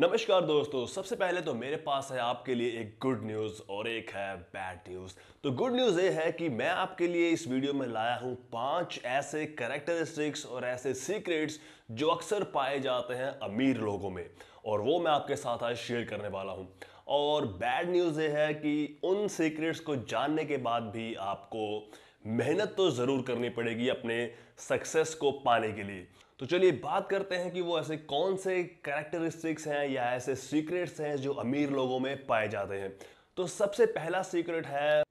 नमस्कार दोस्तों, सबसे पहले तो मेरे पास है आपके लिए एक गुड न्यूज़ और एक है बैड न्यूज़ तो गुड न्यूज़ ये है कि मैं आपके लिए इस वीडियो में लाया हूँ पाँच ऐसे करेक्टरिस्टिक्स और ऐसे सीक्रेट्स जो अक्सर पाए जाते हैं अमीर लोगों में, और वो मैं आपके साथ आज शेयर करने वाला हूँ। और बैड न्यूज़ ये है कि उन सीक्रेट्स को जानने के बाद भी आपको मेहनत तो ज़रूर करनी पड़ेगी अपने सक्सेस को पाने के लिए। तो चलिए बात करते हैं कि वो ऐसे कौन से कैरेक्टरिस्टिक्स हैं या ऐसे सीक्रेट्स हैं जो अमीर लोगों में पाए जाते हैं। तो सबसे पहला सीक्रेट है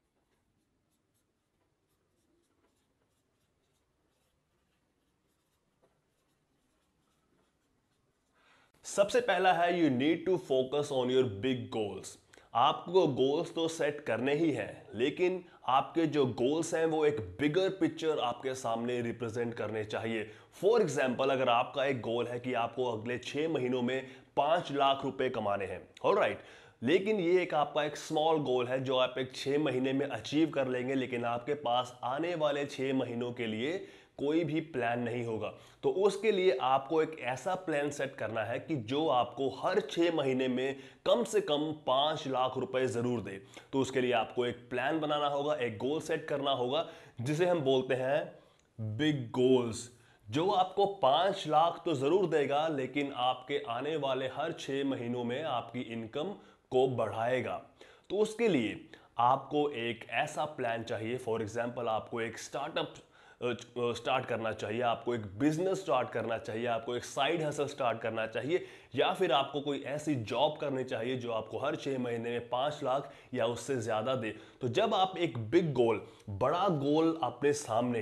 सबसे पहला है you need to focus on your big goals आपको गोल्स तो सेट करने ही हैं, लेकिन आपके जो गोल्स हैं, वो एक बिगर पिक्चर आपके सामने रिप्रेजेंट करने चाहिए। फॉर एग्ज़ाम्पल अगर आपका एक गोल है कि आपको अगले छह महीनों में पाँच लाख रुपए कमाने हैं और राइट लेकिन ये एक आपका एक स्मॉल गोल है जो आप एक छह महीने में अचीव कर लेंगे, लेकिन आपके पास आने वाले छह महीनों के लिए कोई भी प्लान नहीं होगा। तो उसके लिए आपको एक ऐसा प्लान सेट करना है कि जो आपको हर छह महीने में कम से कम पाँच लाख रुपए ज़रूर दे। तो उसके लिए आपको एक प्लान बनाना होगा, एक गोल सेट करना होगा, जिसे हम बोलते हैं बिग गोल्स जो आपको पाँच लाख तो ज़रूर देगा, लेकिन आपके आने वाले हर छह महीनों में आपकी इनकम को बढ़ाएगा। तो उसके लिए आपको एक ऐसा प्लान चाहिए। फॉर एग्ज़ाम्पल आपको एक स्टार्टअप स्टार्ट करना चाहिए, आपको एक बिज़नेस स्टार्ट करना चाहिए, आपको एक साइड हसल स्टार्ट करना चाहिए, या फिर आपको कोई ऐसी जॉब करनी चाहिए जो आपको हर छः महीने में पाँच लाख या उससे ज़्यादा दे। तो जब आप एक बिग गोल बड़ा गोल अपने सामने,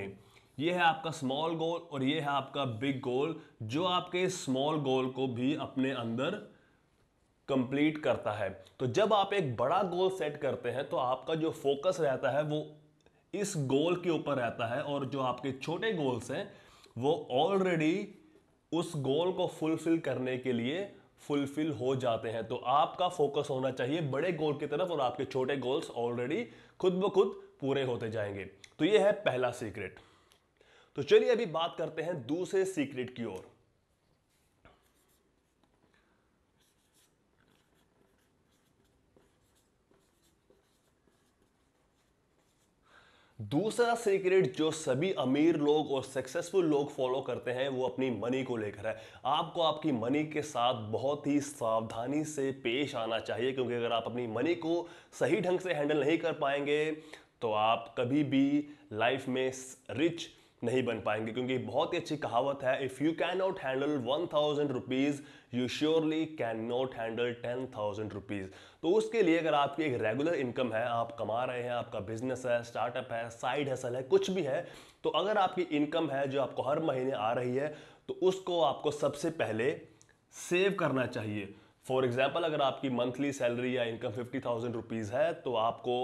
ये है आपका स्मॉल गोल और ये है आपका बिग गोल जो आपके स्मॉल गोल को भी अपने अंदर कंप्लीट करता है। तो जब आप एक बड़ा गोल सेट करते हैं तो आपका जो फोकस रहता है, वो इस गोल के ऊपर रहता है और जो आपके छोटे गोल्स हैं, वो ऑलरेडी उस गोल को फुलफिल करने के लिए फुलफिल हो जाते हैं। तो आपका फोकस होना चाहिए बड़े गोल की तरफ़ और आपके छोटे गोल्स ऑलरेडी खुद ब खुद पूरे होते जाएँगे। तो ये है पहला सीक्रेट तो चलिए अभी बात करते हैं दूसरे सीक्रेट की ओर। दूसरा सीक्रेट जो सभी अमीर लोग और सक्सेसफुल लोग फॉलो करते हैं, वो अपनी मनी को लेकर है। आपको आपकी मनी के साथ बहुत ही सावधानी से पेश आना चाहिए, क्योंकि अगर आप अपनी मनी को सही ढंग से हैंडल नहीं कर पाएँगे तो आप कभी भी लाइफ में रिच नहीं बन पाएँगे, क्योंकि बहुत ही अच्छी कहावत है if you can not handle one thousand rupees you surely can not handle ten thousand rupees तो उसके लिए अगर आपकी एक रेगुलर इनकम है, आप कमा रहे हैं, आपका बिज़नेस है स्टार्टअप है साइड हसल है, कुछ भी है तो अगर आपकी इनकम है जो आपको हर महीने आ रही है तो उसको आपको सबसे पहले सेव करना चाहिए। फॉर एग्ज़ाम्पल अगर आपकी मंथली सैलरी या इनकम फिफ्टी थाउज़ेंड रुपीज़ है तो आपको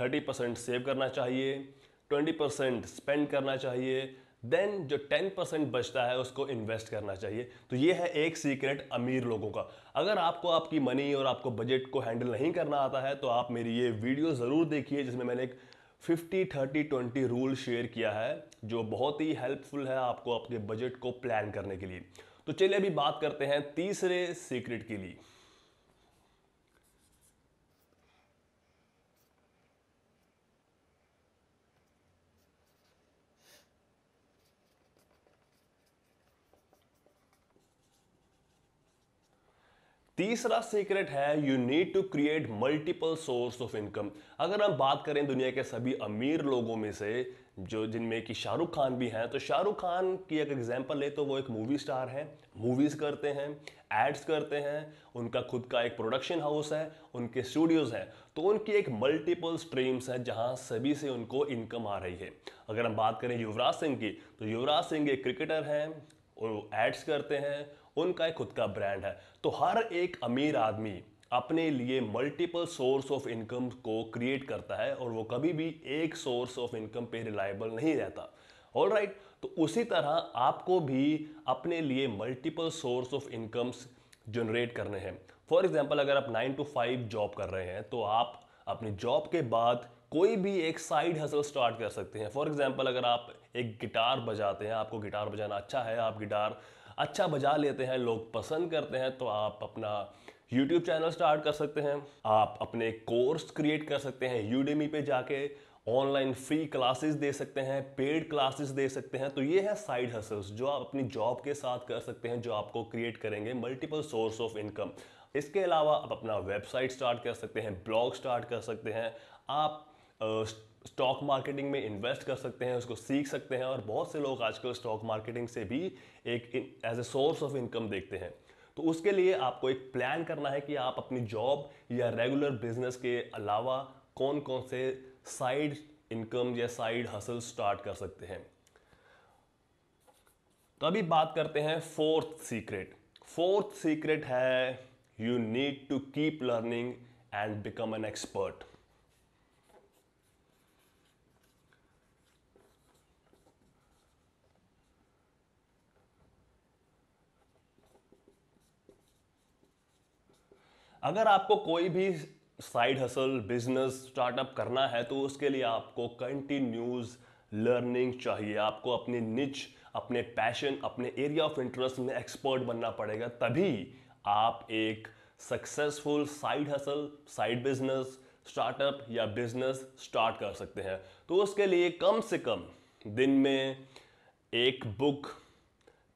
थर्टी परसेंट सेव करना चाहिए। ट्वेंटी परसेंट स्पेंड करना चाहिए, देन जो टेन परसेंट बचता है उसको इन्वेस्ट करना चाहिए। तो ये है एक सीक्रेट अमीर लोगों का। अगर आपको आपकी मनी और आपको बजट को हैंडल नहीं करना आता है तो आप मेरी ये वीडियो ज़रूर देखिए, जिसमें मैंने एक 50 30 20 रूल शेयर किया है, जो बहुत ही हेल्पफुल है आपको अपने बजट को प्लान करने के लिए। तो चलिए अभी बात करते हैं तीसरे सीक्रेट के लिए। तीसरा सीक्रेट है you need to create multiple source of income अगर हम बात करें दुनिया के सभी अमीर लोगों में से, जो जिनमें कि शाहरुख खान भी हैं तो शाहरुख खान की एक एग्जांपल ले तो वो एक मूवी स्टार हैं। मूवीज़ करते हैं एड्स करते हैं, उनका खुद का एक प्रोडक्शन हाउस है, उनके स्टूडियोज़ हैं। तो उनकी एक मल्टीपल स्ट्रीम्स है जहाँ सभी से उनको इनकम आ रही है। अगर हम बात करें युवराज सिंह की तो युवराज सिंह एक क्रिकेटर हैं, वो एड्स करते हैं उनका एक खुद का ब्रांड है। तो हर एक अमीर आदमी अपने लिए मल्टीपल सोर्स ऑफ़ इनकम को क्रिएट करता है और वो कभी भी एक सोर्स ऑफ़ इनकम पे रिलायबल नहीं रहता। ऑल राइट right, तो उसी तरह आपको भी अपने लिए multiple source of incomes generate करने हैं। फॉर एग्ज़ाम्पल अगर आप नाइन टू फाइव जॉब कर रहे हैं तो आप अपनी जॉब के बाद कोई भी एक साइड हसल स्टार्ट कर सकते हैं। फॉर एग्ज़ाम्पल अगर आप एक गिटार बजाते हैं आपको गिटार बजाना अच्छा है आप गिटार अच्छा बजा लेते हैं, लोग पसंद करते हैं तो आप अपना यूट्यूब चैनल स्टार्ट कर सकते हैं। आप अपने कोर्स क्रिएट कर सकते हैं यूडेमी पे जाके ऑनलाइन फ्री क्लासेस दे सकते हैं पेड क्लासेस दे सकते हैं। तो ये है साइड हसल्स जो आप अपनी जॉब के साथ कर सकते हैं, जो आपको क्रिएट करेंगे मल्टीपल सोर्स ऑफ़ इनकम इसके अलावा आप अपना वेबसाइट स्टार्ट कर सकते हैं ब्लॉग स्टार्ट कर सकते हैं। आप स्टॉक मार्केटिंग में इन्वेस्ट कर सकते हैं, उसको सीख सकते हैं और बहुत से लोग आजकल स्टॉक मार्केटिंग से भी एक as a source of income देखते हैं। तो उसके लिए आपको एक प्लान करना है कि आप अपनी जॉब या रेगुलर बिज़नेस के अलावा कौन कौन से साइड इनकम या साइड हसल स्टार्ट कर सकते हैं। तो अभी बात करते हैं फोर्थ सीक्रेट फोर्थ सीक्रेट है you need to keep learning and become an expert अगर आपको कोई भी साइड हसल बिज़नेस स्टार्टअप करना है तो उसके लिए आपको कंटिन्यूज लर्निंग चाहिए। आपको अपनी निच अपने पैशन अपने एरिया ऑफ़ इंटरेस्ट में एक्सपर्ट बनना पड़ेगा। तभी आप एक successful side hustle side business startup या बिज़नेस स्टार्ट कर सकते हैं। तो उसके लिए कम से कम दिन में एक बुक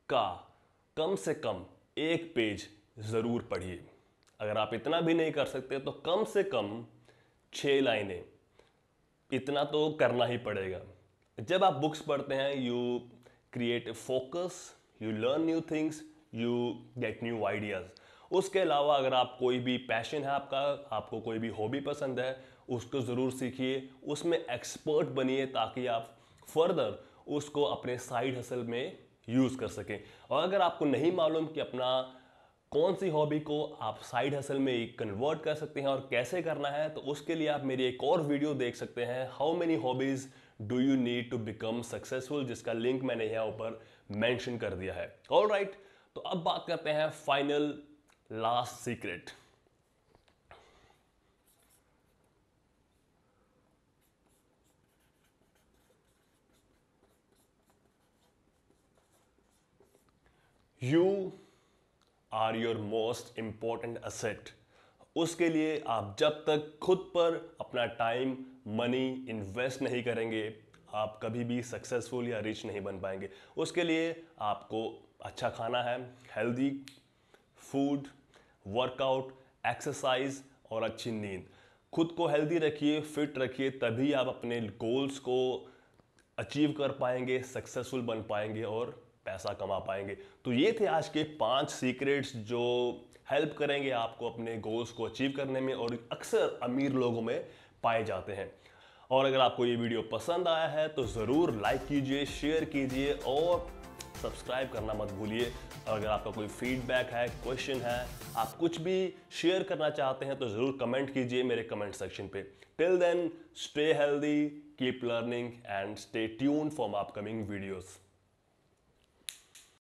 का कम से कम एक पेज ज़रूर पढ़िए। अगर आप इतना भी नहीं कर सकते तो कम से कम छः लाइनें। इतना तो करना ही पड़ेगा। जब आप बुक्स पढ़ते हैं you create focus you learn new things you get new ideas उसके अलावा अगर आप कोई भी पैशन है आपका, आपको कोई भी हॉबी पसंद है, उसको ज़रूर सीखिए, उसमें एक्सपर्ट बनिए ताकि आप फर्दर उसको अपने साइड हसल में यूज़ कर सकें। और अगर आपको नहीं मालूम कि अपना कौन सी हॉबी को आप साइड हसल में कन्वर्ट कर सकते हैं और कैसे करना है तो उसके लिए आप मेरी एक और वीडियो देख सकते हैं। How many hobbies do you need to become successful जिसका लिंक मैंने यहाँ ऊपर मेंशन कर दिया है। ऑल राइट right, तो अब बात करते हैं final last secret you are your most important asset उसके लिए आप जब तक खुद पर अपना टाइम मनी इन्वेस्ट नहीं करेंगे, आप कभी भी सक्सेसफुल या रिच नहीं बन पाएँगे। उसके लिए आपको अच्छा खाना है हेल्दी फ़ूड वर्कआउट एक्सरसाइज और अच्छी नींद। खुद को हेल्दी रखिए फिट रखिए, तभी आप अपने गोल्स को अचीव कर पाएँगे सक्सेसफुल बन पाएँगे और पैसा कमा पाएँगे। तो ये थे आज के पाँच सीक्रेट्स जो हेल्प करेंगे आपको अपने गोल्स को अचीव करने में और अक्सर अमीर लोगों में पाए जाते हैं। और अगर आपको ये वीडियो पसंद आया है तो ज़रूर लाइक कीजिए शेयर कीजिए और सब्सक्राइब करना मत भूलिए। और अगर आपका कोई फीडबैक है क्वेश्चन है, आप कुछ भी शेयर करना चाहते हैं तो ज़रूर कमेंट कीजिए मेरे कमेंट सेक्शन पे। Till then stay healthy keep learning and stay tune for upcoming videos